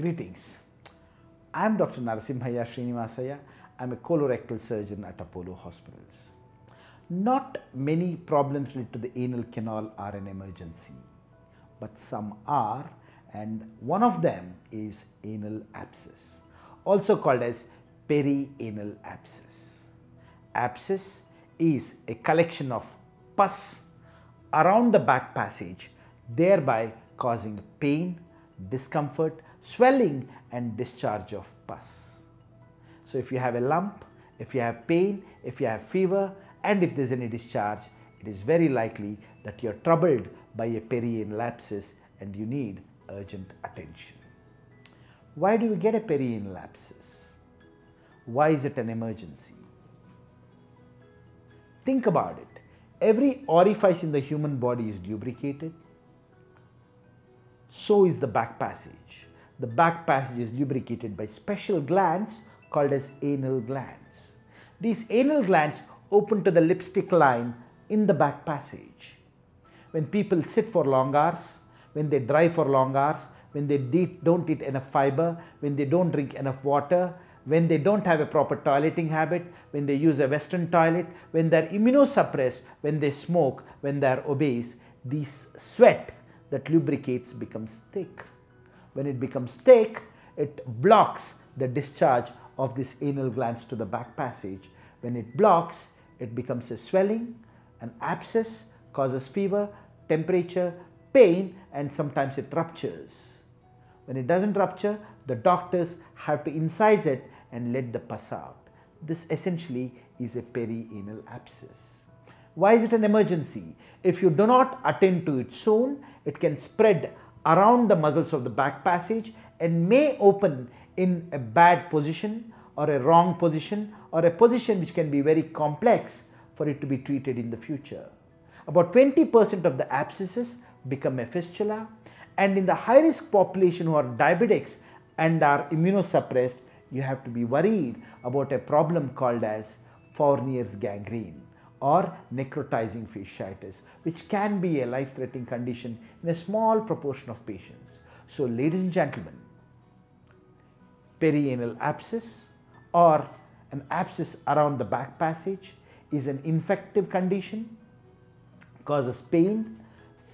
Greetings. I am Dr. Narasimhaiah Srinivasaiah. I am a colorectal surgeon at Apollo Hospitals. Not many problems related to the anal canal are an emergency, but some are, and one of them is anal abscess, also called as perianal abscess. Abscess is a collection of pus around the back passage, thereby causing pain, discomfort, swelling and discharge of pus. So, if you have a lump, if you have pain, if you have fever and if there is any discharge, it is very likely that you are troubled by a perianal abscess and you need urgent attention. Why do you get a perianal abscess? Why is it an emergency? Think about it. Every orifice in the human body is lubricated. So is the back passage. The back passage is lubricated by special glands called as anal glands. These anal glands open to the lipstick line in the back passage. When people sit for long hours, when they drive for long hours, when they don't eat enough fiber, when they don't drink enough water, when they don't have a proper toileting habit, when they use a western toilet, when they are immunosuppressed, when they smoke, when they are obese, this sweat that lubricates becomes thick. When it becomes thick, it blocks the discharge of this anal glands to the back passage. When it blocks, it becomes a swelling, an abscess, causes fever, temperature, pain and sometimes it ruptures. When it doesn't rupture, the doctors have to incise it and let the pus out. This essentially is a perianal abscess. Why is it an emergency? If you do not attend to it soon, it can spread around the muscles of the back passage and may open in a bad position or a wrong position or a position which can be very complex for it to be treated in the future. About 20% of the abscesses become a fistula and in the high risk population who are diabetics and are immunosuppressed, you have to be worried about a problem called as Fournier's gangrene or necrotizing fasciitis which can be a life threatening condition in a small proportion of patients. So ladies and gentlemen, perianal abscess or an abscess around the back passage is an infective condition, causes pain,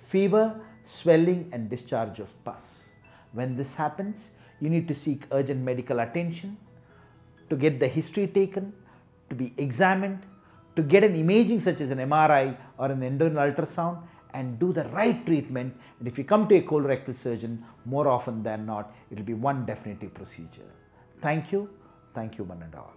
fever, swelling and discharge of pus. When this happens, you need to seek urgent medical attention, to get the history taken, to be examined, to get an imaging such as an MRI or an endoluminal ultrasound and do the right treatment and if you come to a colorectal surgeon more often than not it will be one definitive procedure. Thank you, thank you one and all.